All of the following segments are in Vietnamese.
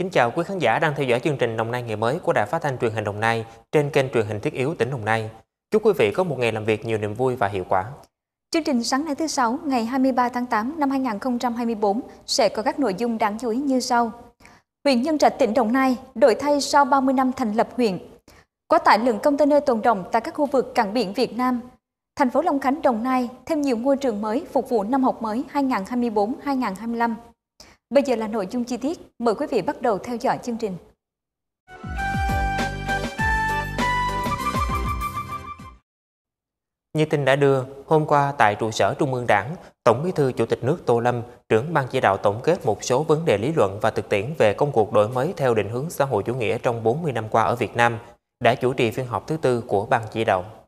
Kính chào quý khán giả đang theo dõi chương trình Đồng Nai ngày mới của Đài Phát thanh Truyền hình Đồng Nai trên kênh truyền hình thiết yếu tỉnh Đồng Nai. Chúc quý vị có một ngày làm việc nhiều niềm vui và hiệu quả. Chương trình sáng nay thứ Sáu ngày 23 tháng 8 năm 2024 sẽ có các nội dung đáng chú ý như sau. Huyện Nhân Trạch, tỉnh Đồng Nai đổi thay sau 30 năm thành lập huyện. Quá tải lượng container tồn động tại các khu vực cảng biển Việt Nam. Thành phố Long Khánh, Đồng Nai thêm nhiều ngôi trường mới phục vụ năm học mới 2024-2025. Bây giờ là nội dung chi tiết, mời quý vị bắt đầu theo dõi chương trình. Như tin đã đưa, hôm qua tại trụ sở Trung ương Đảng, Tổng Bí thư Chủ tịch nước Tô Lâm, trưởng ban chỉ đạo tổng kết một số vấn đề lý luận và thực tiễn về công cuộc đổi mới theo định hướng xã hội chủ nghĩa trong 40 năm qua ở Việt Nam, đã chủ trì phiên họp thứ tư của ban chỉ đạo.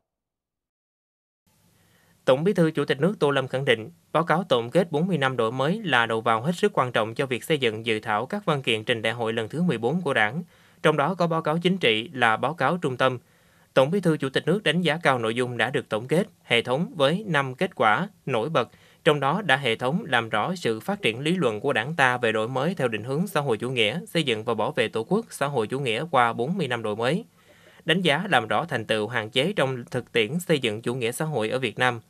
Tổng Bí thư Chủ tịch nước Tô Lâm khẳng định, báo cáo tổng kết 40 năm đổi mới là đầu vào hết sức quan trọng cho việc xây dựng dự thảo các văn kiện trình đại hội lần thứ 14 của Đảng, trong đó có báo cáo chính trị là báo cáo trung tâm. Tổng Bí thư Chủ tịch nước đánh giá cao nội dung đã được tổng kết, hệ thống với 5 kết quả nổi bật, trong đó đã hệ thống làm rõ sự phát triển lý luận của đảng ta về đổi mới theo định hướng xã hội chủ nghĩa, xây dựng và bảo vệ Tổ quốc xã hội chủ nghĩa qua 40 năm đổi mới. Đánh giá làm rõ thành tựu hạn chế trong thực tiễn xây dựng chủ nghĩa xã hội ở Việt Nam –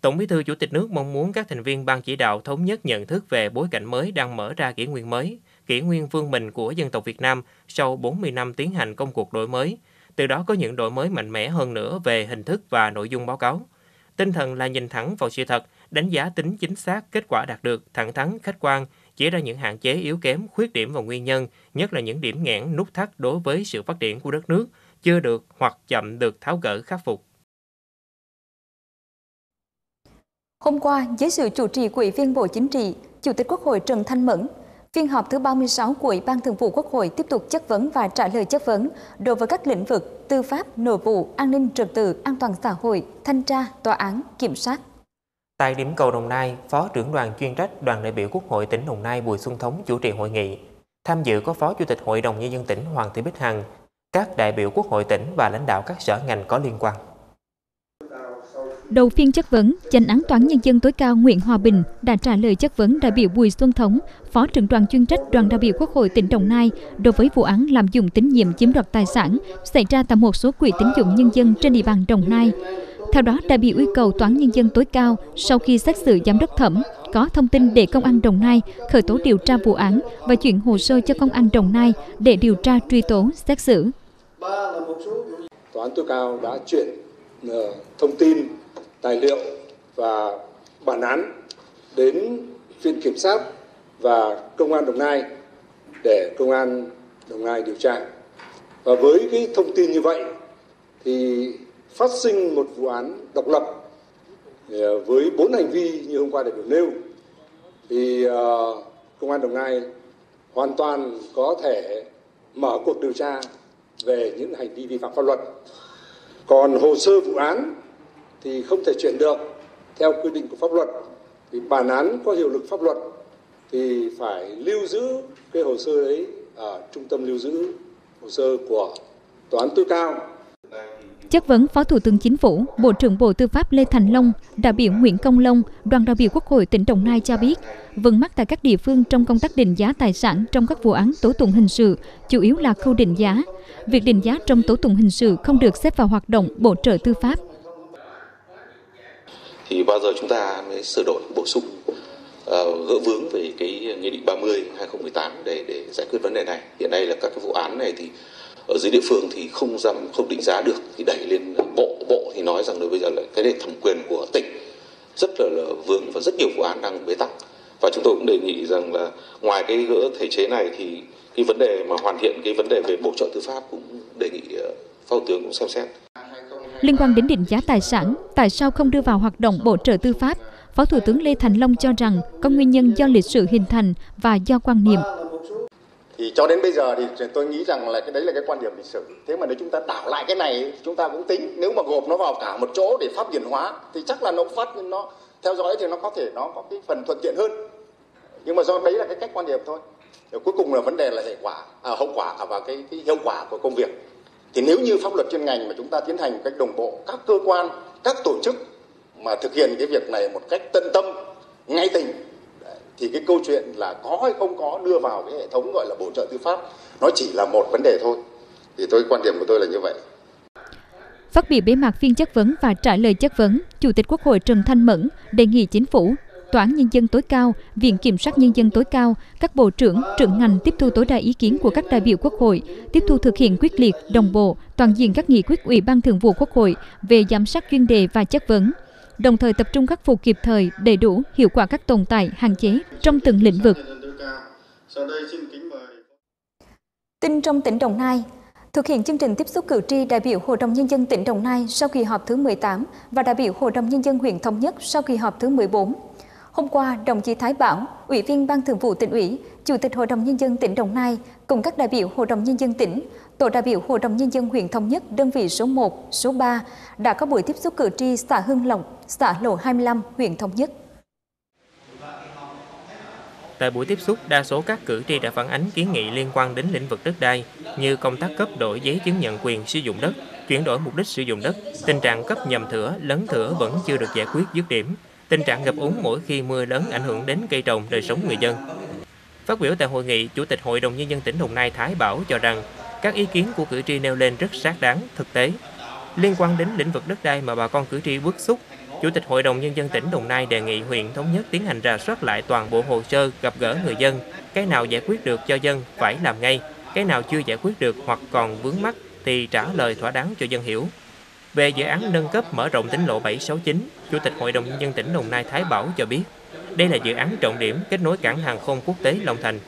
Tổng Bí thư Chủ tịch nước mong muốn các thành viên ban chỉ đạo thống nhất nhận thức về bối cảnh mới đang mở ra kỷ nguyên mới, kỷ nguyên vương mình của dân tộc Việt Nam sau 40 năm tiến hành công cuộc đổi mới, từ đó có những đổi mới mạnh mẽ hơn nữa về hình thức và nội dung báo cáo. Tinh thần là nhìn thẳng vào sự thật, đánh giá tính chính xác kết quả đạt được, thẳng thắn, khách quan, chỉ ra những hạn chế yếu kém, khuyết điểm và nguyên nhân, nhất là những điểm nghẽn nút thắt đối với sự phát triển của đất nước, chưa được hoặc chậm được tháo gỡ khắc phục. Hôm qua, dưới sự chủ trì của Ủy viên Bộ Chính trị, Chủ tịch Quốc hội Trần Thanh Mẫn, phiên họp thứ 36 của Ủy ban Thường vụ Quốc hội tiếp tục chất vấn và trả lời chất vấn đối với các lĩnh vực tư pháp, nội vụ, an ninh trật tự, an toàn xã hội, thanh tra, tòa án, kiểm sát. Tại điểm cầu Đồng Nai, Phó trưởng đoàn chuyên trách đoàn đại biểu Quốc hội tỉnh Đồng Nai Bùi Xuân Thống chủ trì hội nghị. Tham dự có Phó Chủ tịch Hội đồng Nhân dân tỉnh Hoàng Thị Bích Hằng, các đại biểu Quốc hội tỉnh và lãnh đạo các sở ngành có liên quan. Đầu phiên chất vấn, Chánh án toán nhân dân tối cao Nguyễn Hòa Bình đã trả lời chất vấn đại biểu Bùi Xuân Thống, Phó trưởng đoàn chuyên trách đoàn đại biểu Quốc hội tỉnh Đồng Nai đối với vụ án làm dụng tín nhiệm chiếm đoạt tài sản xảy ra tại một số quỹ tín dụng nhân dân trên địa bàn Đồng Nai. Theo đó, đại biểu yêu cầu Toán Nhân dân tối cao sau khi xét xử giám đốc thẩm có thông tin để Công an Đồng Nai khởi tố điều tra vụ án và chuyển hồ sơ cho Công an Đồng Nai để điều tra truy tố xét xử. Toán tối cao đã chuyển ờ, thông tin tài liệu và bản án đến viện kiểm sát và công an đồng nai để công an đồng nai điều tra. Và với cái thông tin như vậy thì phát sinh một vụ án độc lập ờ, với bốn hành vi như hôm qua đại biểu nêu, thì ờ, công an đồng nai hoàn toàn có thể mở cuộc điều tra về những hành vi vi phạm pháp luật. Còn hồ sơ vụ án thì không thể chuyển được theo quy định của pháp luật. Thì bản án có hiệu lực pháp luật thì phải lưu giữ cái hồ sơ ấy ở trung tâm lưu giữ hồ sơ của tòa án tối cao. Chất vấn Phó Thủ tướng Chính phủ, Bộ trưởng Bộ Tư pháp Lê Thành Long, đại biểu Nguyễn Công Long, đoàn đại biểu Quốc hội tỉnh Đồng Nai cho biết, vướng mắc tại các địa phương trong công tác định giá tài sản trong các vụ án tố tụng hình sự, chủ yếu là khâu định giá. Việc định giá trong tố tụng hình sự không được xếp vào hoạt động bổ trợ tư pháp thì bao giờ chúng ta mới sửa đổi bổ sung uh, gỡ vướng về cái nghị định 30 2018 để để giải quyết vấn đề này? Hiện nay là các cái vụ án này thì ở dưới địa phương thì không dám không định giá được thì đẩy lên bộ bộ thì nói rằng là bây giờ là cái này thẩm quyền của tỉnh rất là, là vướng và rất nhiều vụ án đang bế tắc. Và chúng tôi cũng đề nghị rằng là ngoài cái gỡ thể chế này thì cái vấn đề mà hoàn thiện cái vấn đề về bổ trợ tư pháp cũng đề nghị ờ, phó thủ tướng cũng xem xét. Liên quan đến định giá tài sản, tại sao không đưa vào hoạt động bổ trợ tư pháp? Phó Thủ tướng Lê Thành Long cho rằng có nguyên nhân do lịch sử hình thành và do quan niệm. Thì cho đến bây giờ thì tôi nghĩ rằng là cái đấy là cái quan điểm lịch sử. Thế mà nếu chúng ta đảo lại cái này, chúng ta cũng tính nếu mà gộp nó vào cả một chỗ để pháp điển hóa thì chắc là nó phát nó theo dõi thì nó có thể nó có cái phần thuận tiện hơn. Nhưng mà do đấy là cái cách quan điểm thôi. Rồi cuối cùng là vấn đề là hệ quả, à, hậu quả à, và cái, cái hiệu quả của công việc thì nếu như pháp luật chuyên ngành mà chúng ta tiến hành một cách đồng bộ các cơ quan các tổ chức mà thực hiện cái việc này một cách tận tâm ngay tình thì cái câu chuyện là có hay không có đưa vào cái hệ thống gọi là bổ trợ tư pháp nó chỉ là một vấn đề thôi. Thì tôi quan điểm của tôi là như vậy. Phát biểu bế mạc phiên chất vấn và trả lời chất vấn, Chủ tịch Quốc hội Trần Thanh Mẫn đề nghị chính phủ, Tòa án Nhân dân tối cao, Viện Kiểm sát Nhân dân tối cao, các bộ trưởng, trưởng ngành tiếp thu tối đa ý kiến của các đại biểu Quốc hội, tiếp thu thực hiện quyết liệt, đồng bộ, toàn diện các nghị quyết Ủy ban Thường vụ Quốc hội về giám sát chuyên đề và chất vấn, đồng thời tập trung khắc phục kịp thời, đầy đủ, hiệu quả các tồn tại, hạn chế trong từng lĩnh vực. Tin trong tỉnh Đồng Nai, Thực hiện chương trình tiếp xúc cử tri đại biểu Hội đồng Nhân dân tỉnh Đồng Nai sau kỳ họp thứ 18 và đại biểu Hội đồng Nhân dân huyện Thống Nhất sau kỳ họp thứ 14. Hôm qua, đồng chí Thái Bảo, Ủy viên Ban Thường vụ tỉnh ủy, Chủ tịch Hội đồng Nhân dân tỉnh Đồng Nai cùng các đại biểu Hội đồng Nhân dân tỉnh, tổ đại biểu Hội đồng Nhân dân huyện Thống Nhất đơn vị số 1, số 3 đã có buổi tiếp xúc cử tri xã Hưng Lộc, xã Lộ 25, huyện Thống Nhất. Tại buổi tiếp xúc, đa số các cử tri đã phản ánh kiến nghị liên quan đến lĩnh vực đất đai như công tác cấp đổi giấy chứng nhận quyền sử dụng đất, chuyển đổi mục đích sử dụng đất, tình trạng cấp nhầm thửa, lấn thửa vẫn chưa được giải quyết dứt điểm, tình trạng ngập úng mỗi khi mưa lớn ảnh hưởng đến cây trồng đời sống người dân. Phát biểu tại hội nghị, Chủ tịch Hội đồng Nhân dân tỉnh Đồng Nai Thái Bảo cho rằng các ý kiến của cử tri nêu lên rất xác đáng, thực tế. Liên quan đến lĩnh vực đất đai mà bà con cử tri bức xúc, Chủ tịch Hội đồng Nhân dân tỉnh Đồng Nai đề nghị huyện Thống Nhất tiến hành rà soát lại toàn bộ hồ sơ gặp gỡ người dân. Cái nào giải quyết được cho dân phải làm ngay, cái nào chưa giải quyết được hoặc còn vướng mắc thì trả lời thỏa đáng cho dân hiểu. Về dự án nâng cấp mở rộng tỉnh lộ 769, Chủ tịch Hội đồng Nhân dân tỉnh Đồng Nai Thái Bảo cho biết, đây là dự án trọng điểm kết nối cảng hàng không quốc tế Long Thành.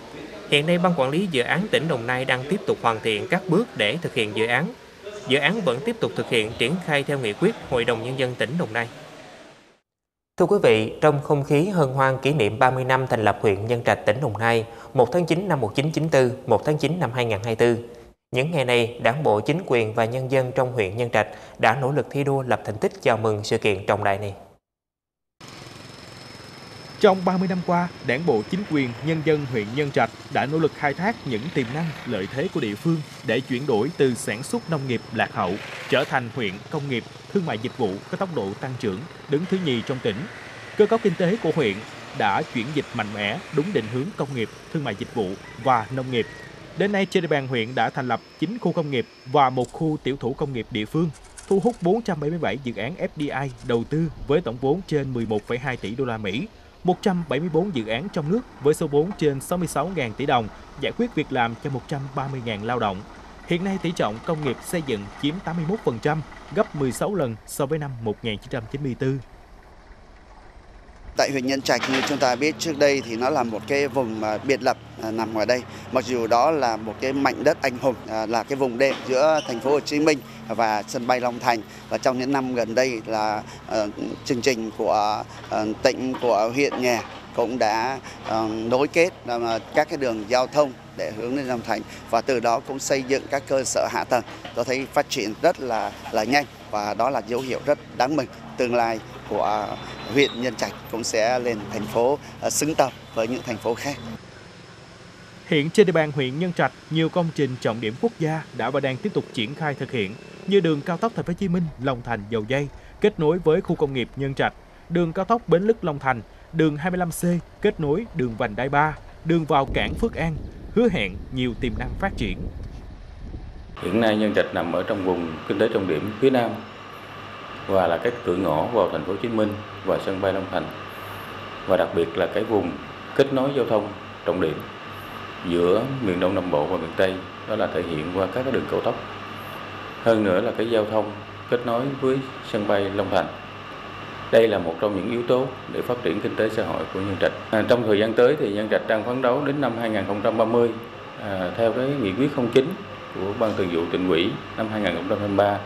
Hiện nay, Ban Quản lý Dự án tỉnh Đồng Nai đang tiếp tục hoàn thiện các bước để thực hiện dự án. Dự án vẫn tiếp tục thực hiện triển khai theo nghị quyết Hội đồng Nhân dân tỉnh Đồng Nai. Thưa quý vị, trong không khí hân hoan kỷ niệm 30 năm thành lập huyện Nhân Trạch, tỉnh Đồng Nai, 1 tháng 9 năm 1994, 1 tháng 9 năm 2024, những ngày này, Đảng bộ, chính quyền và nhân dân trong huyện Nhân Trạch đã nỗ lực thi đua lập thành tích chào mừng sự kiện trọng đại này. Trong 30 năm qua, Đảng bộ, chính quyền, nhân dân huyện Nhân Trạch đã nỗ lực khai thác những tiềm năng, lợi thế của địa phương để chuyển đổi từ sản xuất nông nghiệp lạc hậu trở thành huyện công nghiệp, thương mại dịch vụ có tốc độ tăng trưởng đứng thứ nhì trong tỉnh. Cơ cấu kinh tế của huyện đã chuyển dịch mạnh mẽ đúng định hướng công nghiệp, thương mại dịch vụ và nông nghiệp. Đến nay, trên địa bàn huyện đã thành lập 9 khu công nghiệp và một khu tiểu thủ công nghiệp địa phương, thu hút 477 dự án FDI đầu tư với tổng vốn trên 11,2 tỷ đô la Mỹ 174 dự án trong nước với số vốn trên 66.000 tỷ đồng, giải quyết việc làm cho 130.000 lao động. Hiện nay tỷ trọng công nghiệp xây dựng chiếm 81%, gấp 16 lần so với năm 1994. Tại huyện Nhân Trạch như chúng ta biết trước đây thì nó là một cái vùng biệt lập à, nằm ngoài đây. Mặc dù đó là một cái mảnh đất anh hùng à, là cái vùng đệm giữa thành phố Hồ Chí Minh và sân bay Long Thành. Và trong những năm gần đây là uh, chương trình của uh, tỉnh của huyện nhà cũng đã uh, nối kết uh, các cái đường giao thông để hướng lên Long Thành và từ đó cũng xây dựng các cơ sở hạ tầng. Tôi thấy phát triển rất là là nhanh và đó là dấu hiệu rất đáng mừng. Tương lai của huyện Nhân Trạch cũng sẽ lên thành phố uh, xứng tầm với những thành phố khác. Hiện trên địa bàn huyện Nhân Trạch, nhiều công trình trọng điểm quốc gia đã và đang tiếp tục triển khai thực hiện như đường cao tốc Thành phố Hồ Chí Minh Long Thành Dầu Dây kết nối với khu công nghiệp Nhân Trạch, đường cao tốc Bến Lức Long Thành, đường 25C kết nối đường vành đai 3, đường vào cảng Phước An, hứa hẹn nhiều tiềm năng phát triển. Hiện nay Nhân Trạch nằm ở trong vùng kinh tế trọng điểm phía Nam và là các cửa ngõ vào thành phố Hồ Chí Minh và sân bay Long Thành. Và đặc biệt là cái vùng kết nối giao thông trọng điểm giữa miền Đông Nam Bộ và miền Tây đó là thể hiện qua các đường cao tốc hơn nữa là cái giao thông kết nối với sân bay Long Thành. Đây là một trong những yếu tố để phát triển kinh tế xã hội của Nhân Trạch. À, trong thời gian tới thì Nhân Trạch đang phấn đấu đến năm 2030 à, theo cái nghị quyết 09 của Ban Thường vụ tỉnh ủy năm 2023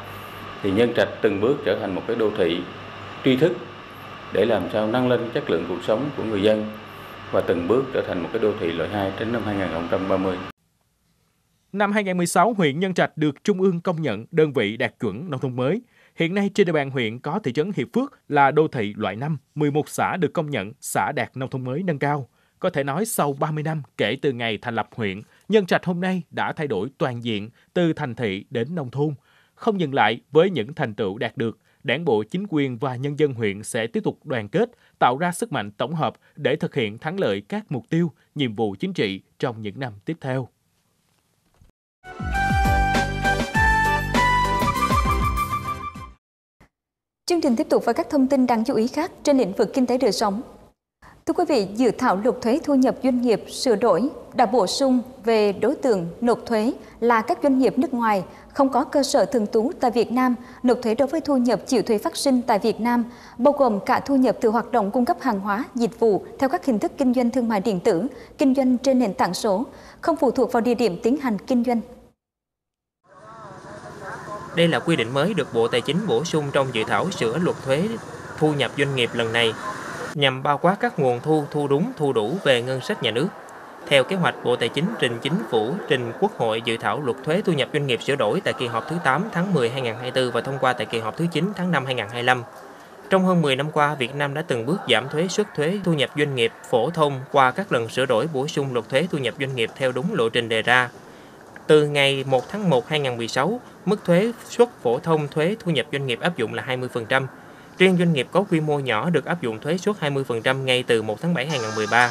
thì Nhân Trạch từng bước trở thành một cái đô thị tri thức để làm sao nâng lên chất lượng cuộc sống của người dân và từng bước trở thành một cái đô thị loại 2 đến năm 2030. Năm 2016, huyện Nhân Trạch được Trung ương công nhận đơn vị đạt chuẩn nông thôn mới. Hiện nay trên địa bàn huyện có thị trấn Hiệp Phước là đô thị loại 5, 11 xã được công nhận xã đạt nông thôn mới nâng cao. Có thể nói sau 30 năm kể từ ngày thành lập huyện, Nhân Trạch hôm nay đã thay đổi toàn diện từ thành thị đến nông thôn. Không dừng lại với những thành tựu đạt được, Đảng bộ, chính quyền và nhân dân huyện sẽ tiếp tục đoàn kết, tạo ra sức mạnh tổng hợp để thực hiện thắng lợi các mục tiêu, nhiệm vụ chính trị trong những năm tiếp theo. Chương trình tiếp tục với các thông tin đáng chú ý khác trên lĩnh vực kinh tế đời sống. Thưa quý vị, dự thảo luật thuế thu nhập doanh nghiệp sửa đổi đã bổ sung về đối tượng nộp thuế là các doanh nghiệp nước ngoài không có cơ sở thường trú tại Việt Nam nộp thuế đối với thu nhập chịu thuế phát sinh tại Việt Nam, bao gồm cả thu nhập từ hoạt động cung cấp hàng hóa, dịch vụ theo các hình thức kinh doanh thương mại điện tử, kinh doanh trên nền tảng số, không phụ thuộc vào địa điểm tiến hành kinh doanh. Đây là quy định mới được Bộ Tài chính bổ sung trong dự thảo sửa luật thuế thu nhập doanh nghiệp lần này, nhằm bao quát các nguồn thu thu đúng thu đủ về ngân sách nhà nước. Theo kế hoạch, Bộ Tài chính trình Chính phủ trình Quốc hội dự thảo luật thuế thu nhập doanh nghiệp sửa đổi tại kỳ họp thứ 8 tháng 10 2024 và thông qua tại kỳ họp thứ 9 tháng 5 2025. Trong hơn 10 năm qua, Việt Nam đã từng bước giảm thuế suất thuế thu nhập doanh nghiệp phổ thông qua các lần sửa đổi bổ sung luật thuế thu nhập doanh nghiệp theo đúng lộ trình đề ra. Từ ngày 1 tháng 1 2016, mức thuế suất phổ thông thuế thu nhập doanh nghiệp áp dụng là 20%. Riêng doanh nghiệp có quy mô nhỏ được áp dụng thuế suất 20% ngay từ 1 tháng 7 2013.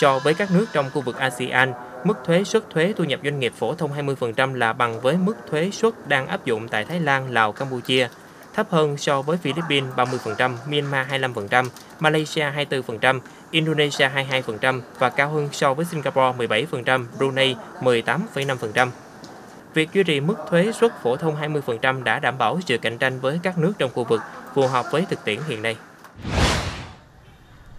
So với các nước trong khu vực ASEAN, mức thuế suất thuế thu nhập doanh nghiệp phổ thông 20% là bằng với mức thuế suất đang áp dụng tại Thái Lan, Lào, Campuchia, thấp hơn so với Philippines 30%, Myanmar 25%, Malaysia 24%, Indonesia 22% và cao hơn so với Singapore 17%, Brunei 18,5%. Việc duy trì mức thuế suất phổ thông 20% đã đảm bảo sự cạnh tranh với các nước trong khu vực, phù hợp với thực tiễn hiện nay.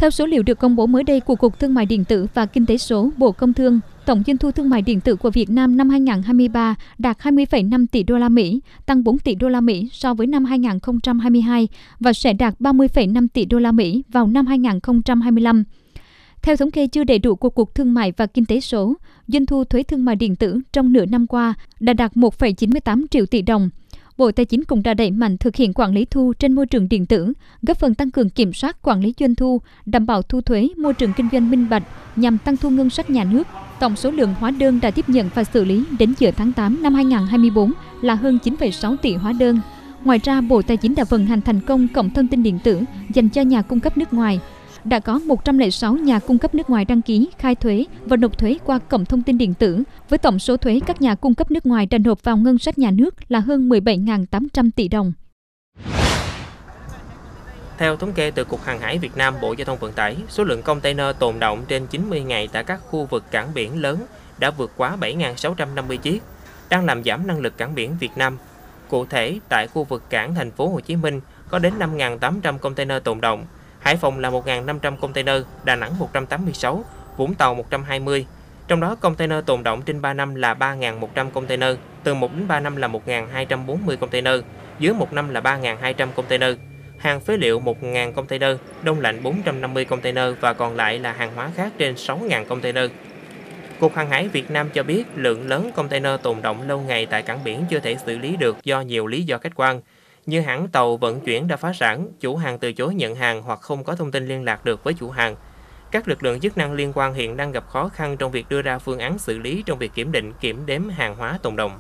Theo số liệu được công bố mới đây của Cục Thương mại Điện tử và Kinh tế số Bộ Công Thương, tổng doanh thu thương mại điện tử của Việt Nam năm 2023 đạt 20,5 tỷ đô la Mỹ, tăng 4 tỷ đô la Mỹ so với năm 2022 và sẽ đạt 30,5 tỷ đô la Mỹ vào năm 2025. Theo thống kê chưa đầy đủ của Cục Thương mại và Kinh tế số, doanh thu thuế thương mại điện tử trong nửa năm qua đã đạt 1,98 triệu tỷ đồng, Bộ Tài chính cũng đã đẩy mạnh thực hiện quản lý thu trên môi trường điện tử, góp phần tăng cường kiểm soát quản lý doanh thu, đảm bảo thu thuế môi trường kinh doanh minh bạch nhằm tăng thu ngân sách nhà nước. Tổng số lượng hóa đơn đã tiếp nhận và xử lý đến giữa tháng 8 năm 2024 là hơn 9,6 tỷ hóa đơn. Ngoài ra, Bộ Tài chính đã vận hành thành công cổng thông tin điện tử dành cho nhà cung cấp nước ngoài, đã có 106 nhà cung cấp nước ngoài đăng ký khai thuế và nộp thuế qua cổng thông tin điện tử, với tổng số thuế các nhà cung cấp nước ngoài đã nộp vào ngân sách nhà nước là hơn 17.800 tỷ đồng. Theo thống kê từ Cục Hàng hải Việt Nam, Bộ Giao thông Vận tải, số lượng container tồn động trên 90 ngày tại các khu vực cảng biển lớn đã vượt quá 7.650 chiếc, đang làm giảm năng lực cảng biển Việt Nam. Cụ thể, tại khu vực cảng thành phố Hồ Chí Minh có đến 5.800 container tồn động, Hải Phòng là 1.500 container, Đà Nẵng 186, Vũng Tàu 120. Trong đó container tồn động trên 3 năm là 3.100 container, từ 1 đến 3 năm là 1.240 container, dưới 1 năm là 3.200 container. Hàng phế liệu 1.000 container, đông lạnh 450 container và còn lại là hàng hóa khác trên 6.000 container. Cục Hàng hải Việt Nam cho biết lượng lớn container tồn động lâu ngày tại cảng biển chưa thể xử lý được do nhiều lý do khách quan, như hãng tàu vận chuyển đã phá sản, chủ hàng từ chối nhận hàng hoặc không có thông tin liên lạc được với chủ hàng. Các lực lượng chức năng liên quan hiện đang gặp khó khăn trong việc đưa ra phương án xử lý trong việc kiểm định, kiểm đếm hàng hóa tồn động.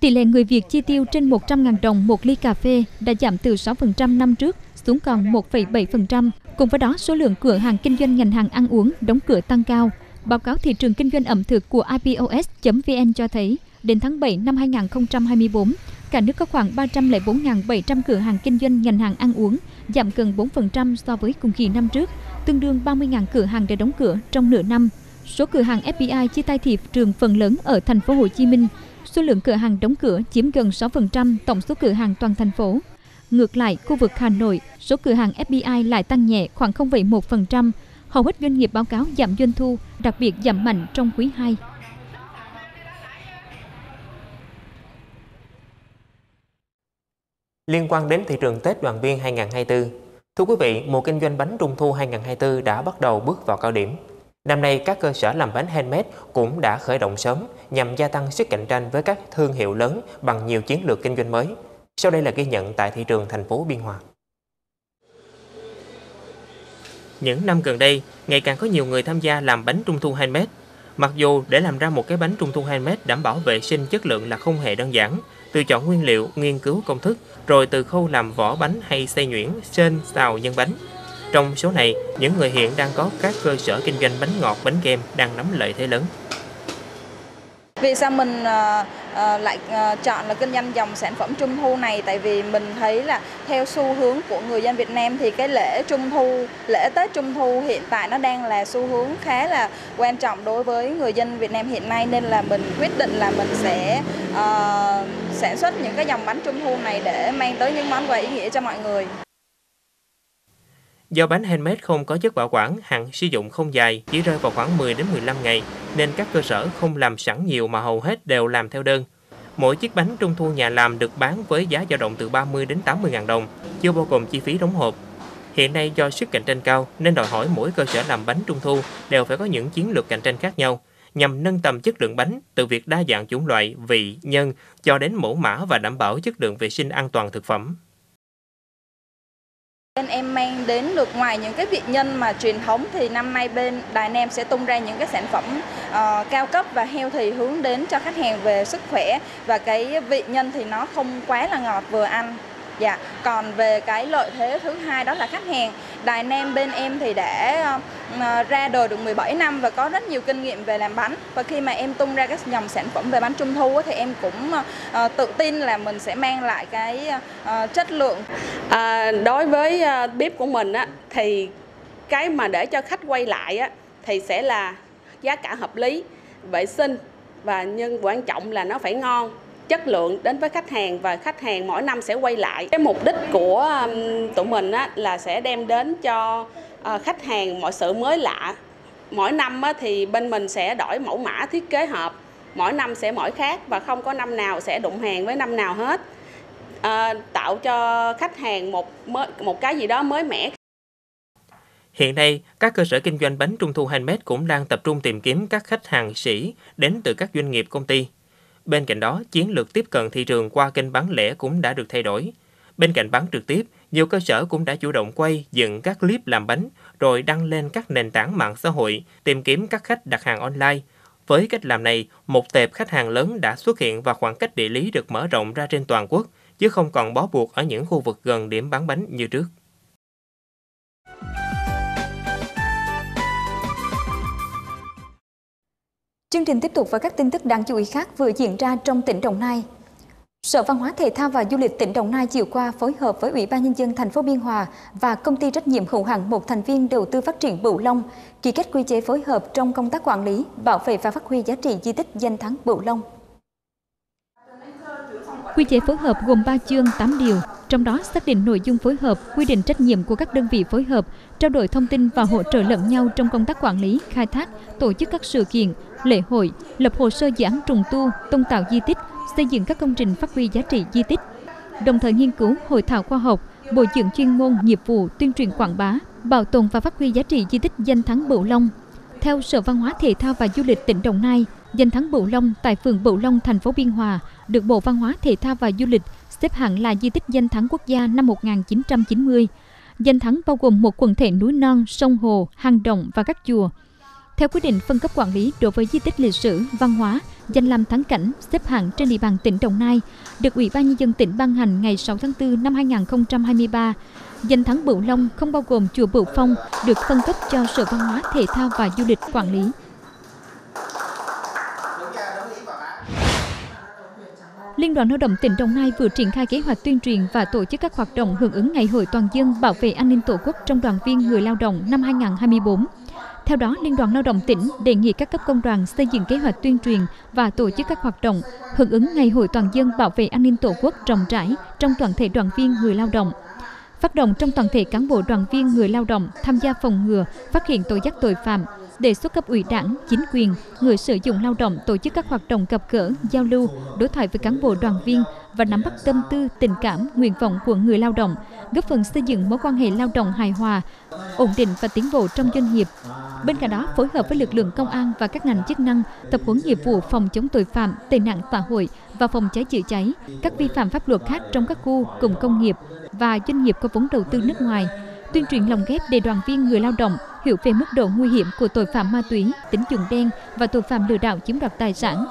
Tỷ lệ người Việt chi tiêu trên 100.000 đồng một ly cà phê đã giảm từ 6% năm trước xuống còn 1,7%. Cùng với đó, số lượng cửa hàng kinh doanh ngành hàng ăn uống đóng cửa tăng cao. Báo cáo thị trường kinh doanh ẩm thực của IPOS.vn cho thấy, đến tháng 7 năm 2024, Cả nước có khoảng 304.700 cửa hàng kinh doanh ngành hàng ăn uống, giảm gần 4% so với cùng kỳ năm trước, tương đương 30.000 cửa hàng đã đóng cửa trong nửa năm. Số cửa hàng FBI chia tay thị trường phần lớn ở thành phố Hồ Chí Minh. Số lượng cửa hàng đóng cửa chiếm gần 6% tổng số cửa hàng toàn thành phố. Ngược lại, khu vực Hà Nội, số cửa hàng FBI lại tăng nhẹ khoảng 0,1%. Hầu hết doanh nghiệp báo cáo giảm doanh thu, đặc biệt giảm mạnh trong quý 2. Liên quan đến thị trường Tết đoàn viên 2024, thưa quý vị, mùa kinh doanh bánh trung thu 2024 đã bắt đầu bước vào cao điểm. Năm nay, các cơ sở làm bánh handmade cũng đã khởi động sớm nhằm gia tăng sức cạnh tranh với các thương hiệu lớn bằng nhiều chiến lược kinh doanh mới. Sau đây là ghi nhận tại thị trường thành phố Biên Hòa. Những năm gần đây, ngày càng có nhiều người tham gia làm bánh trung thu handmade. Mặc dù để làm ra một cái bánh trung thu handmade đảm bảo vệ sinh chất lượng là không hề đơn giản, từ chọn nguyên liệu, nghiên cứu công thức, rồi từ khâu làm vỏ bánh hay xay nhuyễn, sên, xào nhân bánh. Trong số này, những người hiện đang có các cơ sở kinh doanh bánh ngọt, bánh kem đang nắm lợi thế lớn. Vì sao mình ờ, ờ, lại ờ, chọn là kinh doanh dòng sản phẩm trung thu này? Tại vì mình thấy là theo xu hướng của người dân Việt Nam thì cái lễ trung thu, lễ Tết trung thu hiện tại nó đang là xu hướng khá là quan trọng đối với người dân Việt Nam hiện nay nên là mình quyết định là mình sẽ uh, sản xuất những cái dòng bánh trung thu này để mang tới những món quà ý nghĩa cho mọi người. Do bánh handmade không có chất bảo quản, hạn sử dụng không dài, chỉ rơi vào khoảng 10 đến 15 ngày, nên các cơ sở không làm sẵn nhiều mà hầu hết đều làm theo đơn. Mỗi chiếc bánh trung thu nhà làm được bán với giá dao động từ 30 đến 80 ngàn đồng, chưa bao gồm chi phí đóng hộp. Hiện nay do sức cạnh tranh cao nên đòi hỏi mỗi cơ sở làm bánh trung thu đều phải có những chiến lược cạnh tranh khác nhau nhằm nâng tầm chất lượng bánh từ việc đa dạng chủng loại, vị, nhân cho đến mẫu mã và đảm bảo chất lượng vệ sinh an toàn thực phẩm. Bên em mang đến được ngoài những cái vị nhân mà truyền thống thì năm nay bên Đài Nam sẽ tung ra những cái sản phẩm uh, cao cấp và heo thì hướng đến cho khách hàng về sức khỏe và cái vị nhân thì nó không quá là ngọt vừa ăn. Dạ, còn về cái lợi thế thứ hai đó là khách hàng. Đài Nam bên em thì đã uh, ra đời được 17 năm và có rất nhiều kinh nghiệm về làm bánh. Và khi mà em tung ra các dòng sản phẩm về bánh trung thu thì em cũng uh, tự tin là mình sẽ mang lại cái uh, chất lượng. À, đối với bếp của mình á thì cái mà để cho khách quay lại á thì sẽ là giá cả hợp lý, vệ sinh và nhưng quan trọng là nó phải ngon chất lượng đến với khách hàng và khách hàng mỗi năm sẽ quay lại. Cái mục đích của um, tụi mình á, là sẽ đem đến cho ờ, khách hàng mọi sự mới lạ. Mỗi năm á, thì bên mình sẽ đổi mẫu mã thiết kế hợp, mỗi năm sẽ mỗi khác và không có năm nào sẽ đụng hàng với năm nào hết. À, tạo cho khách hàng một mới, một cái gì đó mới mẻ. Hiện nay, các cơ sở kinh doanh bánh trung thu handmade cũng đang tập trung tìm kiếm các khách hàng sĩ đến từ các doanh nghiệp công ty Bên cạnh đó, chiến lược tiếp cận thị trường qua kênh bán lẻ cũng đã được thay đổi. Bên cạnh bán trực tiếp, nhiều cơ sở cũng đã chủ động quay dựng các clip làm bánh rồi đăng lên các nền tảng mạng xã hội tìm kiếm các khách đặt hàng online. Với cách làm này, một tệp khách hàng lớn đã xuất hiện và khoảng cách địa lý được mở rộng ra trên toàn quốc, chứ không còn bó buộc ở những khu vực gần điểm bán bánh như trước. Chương trình tiếp tục với các tin tức đáng chú ý khác vừa diễn ra trong tỉnh Đồng Nai. Sở Văn hóa Thể thao và Du lịch tỉnh Đồng Nai chiều qua phối hợp với Ủy ban nhân dân thành phố Biên Hòa và công ty trách nhiệm hữu hạn một thành viên đầu tư phát triển Bửu Long ký kết quy chế phối hợp trong công tác quản lý, bảo vệ và phát huy giá trị di tích danh thắng Bửu Long. Quy chế phối hợp gồm 3 chương 8 điều, trong đó xác định nội dung phối hợp, quy định trách nhiệm của các đơn vị phối hợp, trao đổi thông tin và hỗ trợ lẫn nhau trong công tác quản lý, khai thác, tổ chức các sự kiện, lễ hội, lập hồ sơ dự án trùng tu, tôn tạo di tích, xây dựng các công trình phát huy giá trị di tích, đồng thời nghiên cứu, hội thảo khoa học, bồi dưỡng chuyên môn, nghiệp vụ, tuyên truyền quảng bá, bảo tồn và phát huy giá trị di tích danh thắng Bửu Long. Theo Sở Văn hóa Thể thao và Du lịch tỉnh Đồng Nai, danh thắng Bửu Long tại phường Bửu Long, thành phố Biên Hòa được Bộ Văn hóa Thể thao và Du lịch xếp hạng là di tích danh thắng quốc gia năm 1990. Danh thắng bao gồm một quần thể núi non, sông hồ, hang động và các chùa. Theo quyết định phân cấp quản lý đối với di tích lịch sử, văn hóa, danh lam thắng cảnh xếp hạng trên địa bàn tỉnh Đồng Nai, được Ủy ban nhân dân tỉnh ban hành ngày 6 tháng 4 năm 2023. Danh thắng Bửu Long không bao gồm chùa Bửu Phong được phân cấp cho Sở Văn hóa Thể thao và Du lịch quản lý. Liên đoàn Lao động tỉnh Đồng Nai vừa triển khai kế hoạch tuyên truyền và tổ chức các hoạt động hưởng ứng Ngày hội toàn dân bảo vệ an ninh Tổ quốc trong đoàn viên người lao động năm 2024. Theo đó, Liên đoàn Lao động tỉnh đề nghị các cấp công đoàn xây dựng kế hoạch tuyên truyền và tổ chức các hoạt động hưởng ứng Ngày hội toàn dân bảo vệ an ninh Tổ quốc rộng rãi trong toàn thể đoàn viên người lao động. Phát động trong toàn thể cán bộ đoàn viên người lao động tham gia phòng ngừa, phát hiện tội giác tội phạm, đề xuất cấp ủy đảng, chính quyền, người sử dụng lao động tổ chức các hoạt động gặp gỡ, giao lưu, đối thoại với cán bộ đoàn viên và nắm bắt tâm tư, tình cảm, nguyện vọng của người lao động, góp phần xây dựng mối quan hệ lao động hài hòa, ổn định và tiến bộ trong doanh nghiệp. Bên cạnh đó, phối hợp với lực lượng công an và các ngành chức năng tập huấn nghiệp vụ phòng chống tội phạm, tệ nạn xã hội và phòng cháy chữa cháy, các vi phạm pháp luật khác trong các khu, cụm công nghiệp và doanh nghiệp có vốn đầu tư nước ngoài, tuyên truyền lồng ghép để đoàn viên người lao động hiểu về mức độ nguy hiểm của tội phạm ma túy, tính dụng đen và tội phạm lừa đảo chiếm đoạt tài sản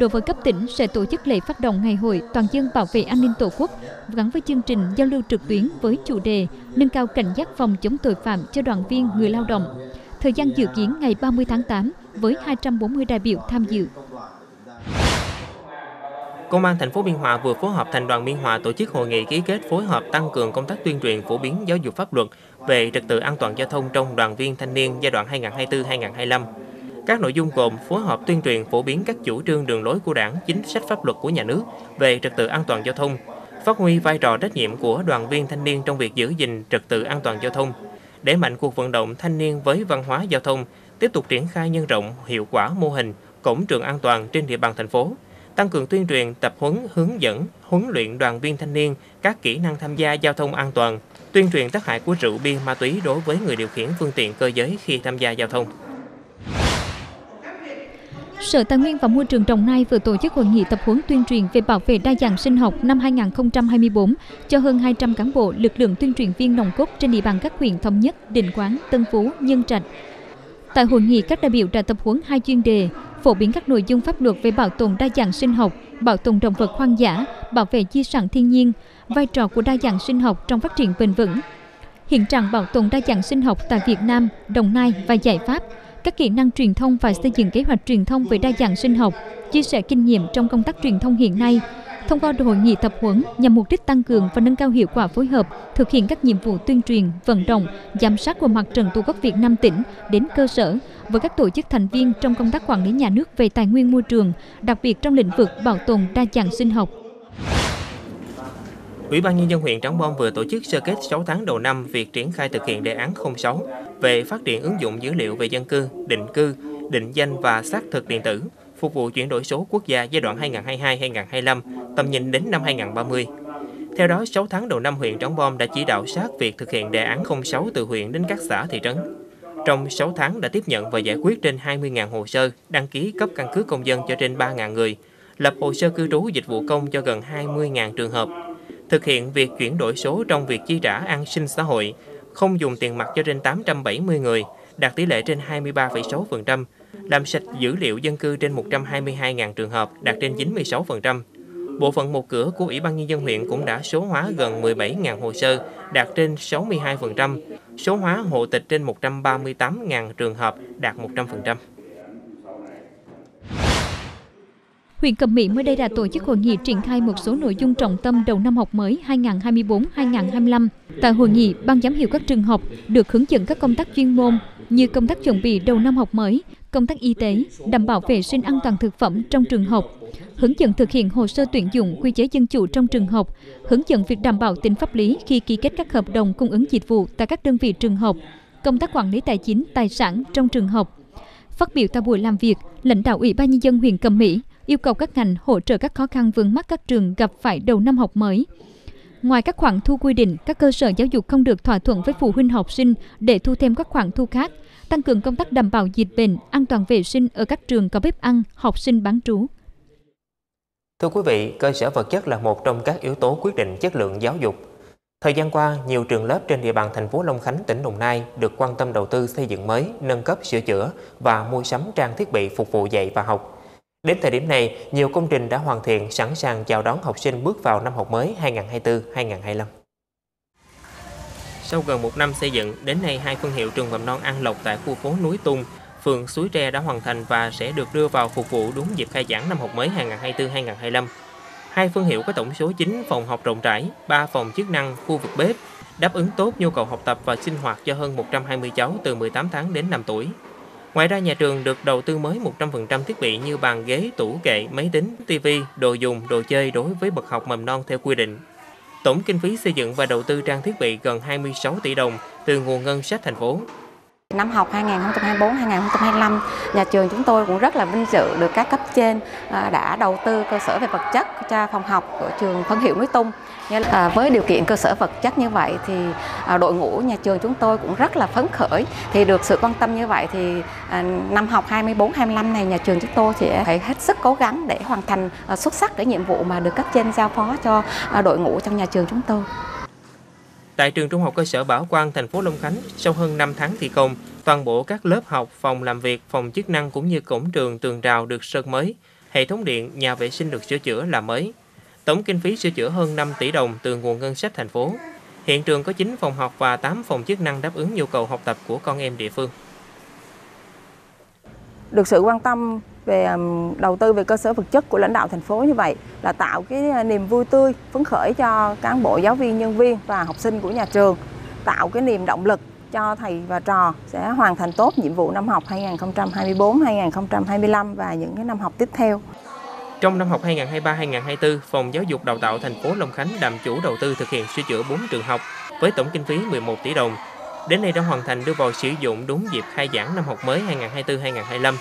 đối với cấp tỉnh sẽ tổ chức lễ phát động Ngày hội Toàn dân bảo vệ an ninh Tổ quốc gắn với chương trình giao lưu trực tuyến với chủ đề nâng cao cảnh giác phòng chống tội phạm cho đoàn viên người lao động. Thời gian dự kiến ngày 30 tháng 8 với 240 đại biểu tham dự. Công an thành phố Biên Hòa vừa phối hợp thành đoàn Biên Hòa tổ chức hội nghị ký kết phối hợp tăng cường công tác tuyên truyền phổ biến giáo dục pháp luật về trật tự an toàn giao thông trong đoàn viên thanh niên giai đoạn 2024-2025. Các nội dung gồm phối hợp tuyên truyền phổ biến các chủ trương đường lối của Đảng, chính sách pháp luật của nhà nước về trật tự an toàn giao thông, phát huy vai trò trách nhiệm của đoàn viên thanh niên trong việc giữ gìn trật tự an toàn giao thông, đẩy mạnh cuộc vận động thanh niên với văn hóa giao thông, tiếp tục triển khai nhân rộng hiệu quả mô hình cổng trường an toàn trên địa bàn thành phố, tăng cường tuyên truyền, tập huấn, hướng dẫn, huấn luyện đoàn viên thanh niên các kỹ năng tham gia giao thông an toàn, tuyên truyền tác hại của rượu bia ma túy đối với người điều khiển phương tiện cơ giới khi tham gia giao thông. Sở Tài nguyên và Môi trường Đồng Nai vừa tổ chức hội nghị tập huấn tuyên truyền về bảo vệ đa dạng sinh học năm 2024 cho hơn 200 cán bộ lực lượng tuyên truyền viên nòng cốt trên địa bàn các huyện Thống Nhất, Định Quán, Tân Phú, Nhân Trạch. Tại hội nghị, các đại biểu đã tập huấn hai chuyên đề phổ biến các nội dung pháp luật về bảo tồn đa dạng sinh học, bảo tồn động vật hoang dã, bảo vệ di sản thiên nhiên, vai trò của đa dạng sinh học trong phát triển bền vững. Hiện trạng bảo tồn đa dạng sinh học tại Việt Nam, Đồng Nai và giải pháp, các kỹ năng truyền thông và xây dựng kế hoạch truyền thông về đa dạng sinh học, chia sẻ kinh nghiệm trong công tác truyền thông hiện nay, thông qua hội nghị tập huấn nhằm mục đích tăng cường và nâng cao hiệu quả phối hợp thực hiện các nhiệm vụ tuyên truyền, vận động, giám sát của mặt trận Tổ quốc Việt Nam tỉnh đến cơ sở với các tổ chức thành viên trong công tác quản lý nhà nước về tài nguyên môi trường, đặc biệt trong lĩnh vực bảo tồn đa dạng sinh học. Ủy ban Nhân dân huyện Trắng Bom vừa tổ chức sơ kết 6 tháng đầu năm việc triển khai thực hiện đề án 06 về phát triển ứng dụng dữ liệu về dân cư, định cư, định danh và xác thực điện tử, phục vụ chuyển đổi số quốc gia giai đoạn 2022-2025, tầm nhìn đến năm 2030. Theo đó, 6 tháng đầu năm huyện Trắng Bom đã chỉ đạo sát việc thực hiện đề án 06 từ huyện đến các xã thị trấn. Trong 6 tháng đã tiếp nhận và giải quyết trên 20.000 hồ sơ, đăng ký cấp căn cước công dân cho trên 3.000 người, lập hồ sơ cư trú dịch vụ công cho gần 20.000 trường hợp, thực hiện việc chuyển đổi số trong việc chi trả an sinh xã hội, không dùng tiền mặt cho trên 870 người, đạt tỷ lệ trên 23,6%, làm sạch dữ liệu dân cư trên 122.000 trường hợp, đạt trên 96%. Bộ phận một cửa của Ủy ban Nhân dân huyện cũng đã số hóa gần 17.000 hồ sơ, đạt trên 62%, số hóa hộ tịch trên 138.000 trường hợp, đạt 100%. Huyện Cẩm Mỹ mới đây đã tổ chức hội nghị triển khai một số nội dung trọng tâm đầu năm học mới 2024-2025. Tại hội nghị, ban giám hiệu các trường học được hướng dẫn các công tác chuyên môn như công tác chuẩn bị đầu năm học mới, công tác y tế, đảm bảo vệ sinh an toàn thực phẩm trong trường học, hướng dẫn thực hiện hồ sơ tuyển dụng quy chế dân chủ trong trường học, hướng dẫn việc đảm bảo tính pháp lý khi ký kết các hợp đồng cung ứng dịch vụ tại các đơn vị trường học, công tác quản lý tài chính, tài sản trong trường học. Phát biểu tại buổi làm việc, lãnh đạo Ủy ban nhân dân huyện Cẩm Mỹ yêu cầu các ngành hỗ trợ các khó khăn vướng mắc các trường gặp phải đầu năm học mới. Ngoài các khoản thu quy định, các cơ sở giáo dục không được thỏa thuận với phụ huynh học sinh để thu thêm các khoản thu khác, tăng cường công tác đảm bảo dịch bệnh, an toàn vệ sinh ở các trường có bếp ăn, học sinh bán trú. Thưa quý vị, cơ sở vật chất là một trong các yếu tố quyết định chất lượng giáo dục. Thời gian qua, nhiều trường lớp trên địa bàn thành phố Long Khánh, tỉnh Đồng Nai được quan tâm đầu tư xây dựng mới, nâng cấp sửa chữa và mua sắm trang thiết bị phục vụ dạy và học. Đến thời điểm này, nhiều công trình đã hoàn thiện sẵn sàng chào đón học sinh bước vào năm học mới 2024-2025. Sau gần một năm xây dựng, đến nay hai phân hiệu trường mầm non An Lộc tại khu phố Núi Tung, phường Suối Tre đã hoàn thành và sẽ được đưa vào phục vụ đúng dịp khai giảng năm học mới 2024-2025. Hai phân hiệu có tổng số 9 phòng học rộng rãi, 3 phòng chức năng, khu vực bếp, đáp ứng tốt nhu cầu học tập và sinh hoạt cho hơn 120 cháu từ 18 tháng đến 5 tuổi. Ngoài ra nhà trường được đầu tư mới 100% thiết bị như bàn ghế, tủ kệ, máy tính, tivi, đồ dùng, đồ chơi đối với bậc học mầm non theo quy định. Tổng kinh phí xây dựng và đầu tư trang thiết bị gần 26 tỷ đồng từ nguồn ngân sách thành phố. Năm học 2024-2025, nhà trường chúng tôi cũng rất là vinh dự được các cấp trên à, đã đầu tư cơ sở về vật chất cho phòng học của trường phân hiệu núi Tung. À, với điều kiện cơ sở vật chất như vậy thì à, đội ngũ nhà trường chúng tôi cũng rất là phấn khởi. Thì được sự quan tâm như vậy thì à, năm học 24-25 này nhà trường chúng tôi sẽ phải hết sức cố gắng để hoàn thành à, xuất sắc cái nhiệm vụ mà được cấp trên giao phó cho à, đội ngũ trong nhà trường chúng tôi. Tại trường Trung học cơ sở Bảo Quang, thành phố Long Khánh, sau hơn 5 tháng thi công, toàn bộ các lớp học, phòng làm việc, phòng chức năng cũng như cổng trường tường rào được sơn mới. hệ thống điện, nhà vệ sinh được sửa chữa làm mới. Tổng kinh phí sửa chữa hơn 5 tỷ đồng từ nguồn ngân sách thành phố. Hiện trường có 9 phòng học và 8 phòng chức năng đáp ứng nhu cầu học tập của con em địa phương. Được sự quan tâm về đầu tư về cơ sở vật chất của lãnh đạo thành phố như vậy là tạo cái à, niềm vui tươi, phấn khởi cho cán bộ, giáo viên, nhân viên và học sinh của nhà trường, tạo cái niềm động lực cho thầy và trò sẽ hoàn thành tốt nhiệm vụ năm học 2024-2025 và những cái năm học tiếp theo. Trong năm học 2023-2024, Phòng Giáo dục Đào tạo thành phố Long Khánh làm chủ đầu tư thực hiện sửa chữa 4 trường học với tổng kinh phí 11 tỷ đồng. Đến nay đã hoàn thành đưa vào sử dụng đúng dịp khai giảng năm học mới 2024-2025.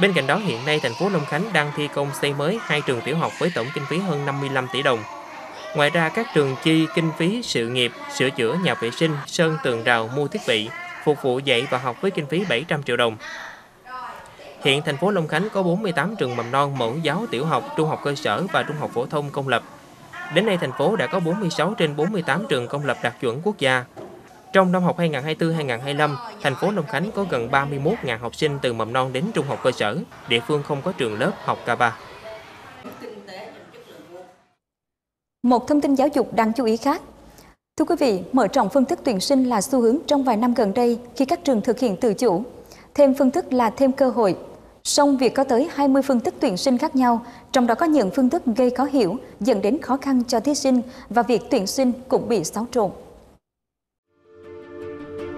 Bên cạnh đó, hiện nay thành phố Long Khánh đang thi công xây mới hai trường tiểu học với tổng kinh phí hơn 55 tỷ đồng. Ngoài ra, các trường chi kinh phí sự nghiệp, sửa chữa nhà vệ sinh, sơn tường rào, mua thiết bị, phục vụ dạy và học với kinh phí 700 triệu đồng. Hiện thành phố Long Khánh có 48 trường mầm non mẫu giáo tiểu học, trung học cơ sở và trung học phổ thông công lập. Đến nay thành phố đã có 46 trên 48 trường công lập đạt chuẩn quốc gia. Trong năm học 2024-2025, thành phố Long Khánh có gần 31.000 học sinh từ mầm non đến trung học cơ sở. Địa phương không có trường lớp học K3. Một thông tin giáo dục đáng chú ý khác. Thưa quý vị, mở rộng phương thức tuyển sinh là xu hướng trong vài năm gần đây khi các trường thực hiện tự chủ. Thêm phương thức là thêm cơ hội. Song việc có tới 20 phương thức tuyển sinh khác nhau, trong đó có những phương thức gây khó hiểu, dẫn đến khó khăn cho thí sinh và việc tuyển sinh cũng bị xáo trộn.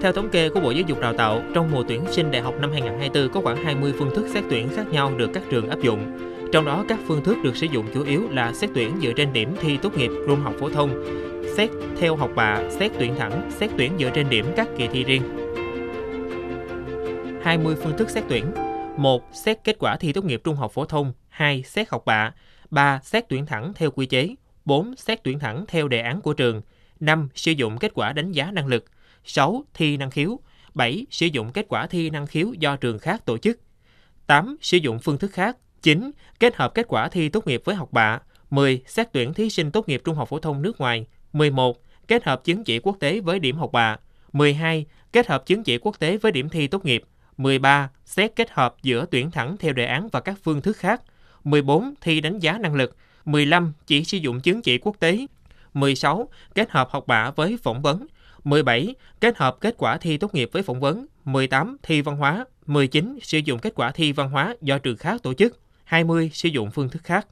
Theo thống kê của Bộ Giáo dục Đào tạo, trong mùa tuyển sinh đại học năm 2024 có khoảng 20 phương thức xét tuyển khác nhau được các trường áp dụng. Trong đó, các phương thức được sử dụng chủ yếu là xét tuyển dựa trên điểm thi tốt nghiệp trung học phổ thông, xét theo học bạ, xét tuyển thẳng, xét tuyển dựa trên điểm các kỳ thi riêng. 20 phương thức xét tuyển 1. Xét kết quả thi tốt nghiệp trung học phổ thông 2. Xét học bạ 3. Xét tuyển thẳng theo quy chế 4. Xét tuyển thẳng theo đề án của trường 5. Sử dụng kết quả đánh giá năng lực 6. Thi năng khiếu 7. Sử dụng kết quả thi năng khiếu do trường khác tổ chức 8. Sử dụng phương thức khác 9. Kết hợp kết quả thi tốt nghiệp với học bạ 10. Xét tuyển thí sinh tốt nghiệp trung học phổ thông nước ngoài 11. Kết hợp chứng chỉ quốc tế với điểm học bạ 12. Kết hợp chứng chỉ quốc tế với điểm thi tốt nghiệp 13. Xét kết hợp giữa tuyển thẳng theo đề án và các phương thức khác 14. Thi đánh giá năng lực 15. Chỉ sử dụng chứng chỉ quốc tế 16. Kết hợp học bạ với phỏng vấn 17. Kết hợp kết quả thi tốt nghiệp với phỏng vấn 18. Thi văn hóa 19. Sử dụng kết quả thi văn hóa do trường khác tổ chức 20. Sử dụng phương thức khác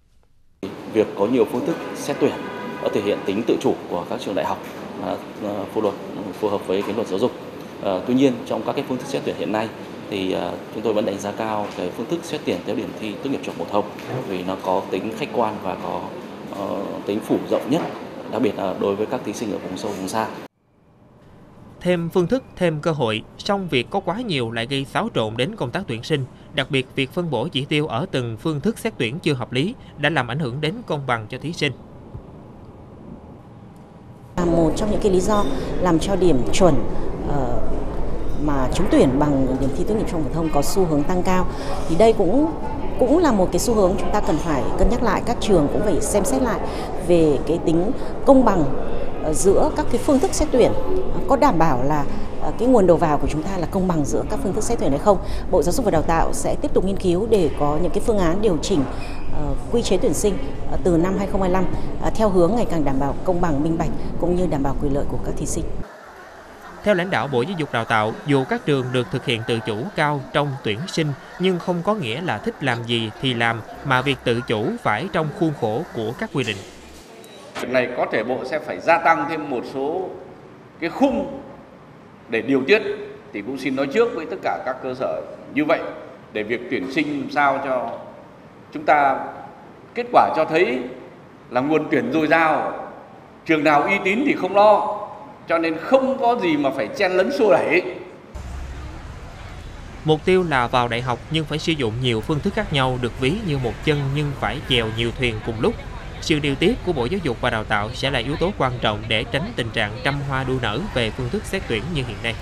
Việc có nhiều phương thức xét tuyển đã thể hiện tính tự chủ của các trường đại học à, à, phù luật phù hợp với cái luật giáo dục. À, tuy nhiên trong các cái phương thức xét tuyển hiện nay thì uh, chúng tôi vẫn đánh giá cao cái phương thức xét tuyển theo điểm thi tốt nghiệp trung học phổ thông vì nó có tính khách quan và có uh, tính phủ rộng nhất đặc biệt là đối với các thí sinh ở vùng sâu vùng xa thêm phương thức, thêm cơ hội, song việc có quá nhiều lại gây xáo trộn đến công tác tuyển sinh, đặc biệt việc phân bổ chỉ tiêu ở từng phương thức xét tuyển chưa hợp lý đã làm ảnh hưởng đến công bằng cho thí sinh. Một trong những cái lý do làm cho điểm chuẩn uh, mà trúng tuyển bằng điểm thi tốt nghiệp trung học phổ thông có xu hướng tăng cao thì đây cũng cũng là một cái xu hướng chúng ta cần phải cân nhắc lại các trường cũng phải xem xét lại về cái tính công bằng ờ, giữa các cái phương thức xét tuyển có đảm bảo là ờ, cái nguồn đầu vào của chúng ta là công bằng giữa các phương thức xét tuyển hay không. Bộ Giáo dục và Đào tạo sẽ tiếp tục nghiên cứu để có những cái phương án điều chỉnh ờ, quy chế tuyển sinh từ năm 2025 theo hướng ngày càng đảm bảo công bằng, minh bạch cũng như đảm bảo quyền lợi của các thí sinh. Theo lãnh đạo Bộ Giáo dục Đào tạo, dù các trường được thực hiện tự chủ cao trong tuyển sinh, nhưng không có nghĩa là thích làm gì thì làm, mà việc tự chủ phải trong khuôn khổ của các quy định. Việc này có thể Bộ sẽ phải gia tăng thêm một số cái khung để điều tiết, thì cũng xin nói trước với tất cả các cơ sở như vậy, để việc tuyển sinh làm sao cho chúng ta kết quả cho thấy là nguồn tuyển dồi dào, trường nào uy tín thì không lo, cho nên không có gì mà phải chen lấn xô đẩy Mục tiêu là vào đại học nhưng phải sử dụng nhiều phương thức khác nhau, được ví như một chân nhưng phải chèo nhiều thuyền cùng lúc. Sự điều tiết của Bộ Giáo dục và Đào tạo sẽ là yếu tố quan trọng để tránh tình trạng trăm hoa đua nở về phương thức xét tuyển như hiện nay.